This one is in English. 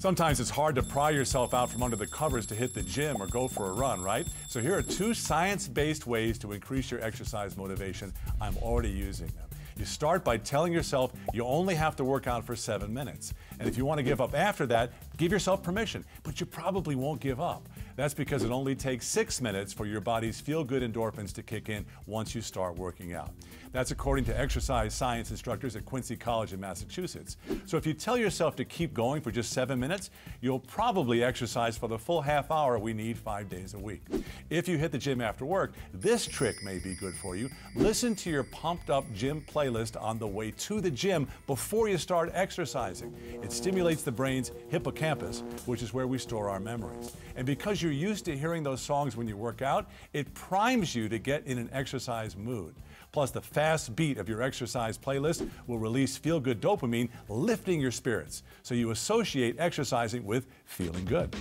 Sometimes it's hard to pry yourself out from under the covers to hit the gym or go for a run, right? So here are two science-based ways to increase your exercise motivation. I'm already using them. You start by telling yourself you only have to work out for seven minutes. And if you want to give up after that, give yourself permission, but you probably won't give up. That's because it only takes six minutes for your body's feel good endorphins to kick in once you start working out. That's according to exercise science instructors at Quincy College in Massachusetts. So if you tell yourself to keep going for just seven minutes, you'll probably exercise for the full half hour we need five days a week. If you hit the gym after work, this trick may be good for you. Listen to your pumped up gym playlist on the way to the gym before you start exercising. It stimulates the brain's hippocampus, which is where we store our memories. And because you're used to hearing those songs when you work out, it primes you to get in an exercise mood. Plus, the fast beat of your exercise playlist will release feel good dopamine, lifting your spirits. So you associate exercising with feeling good.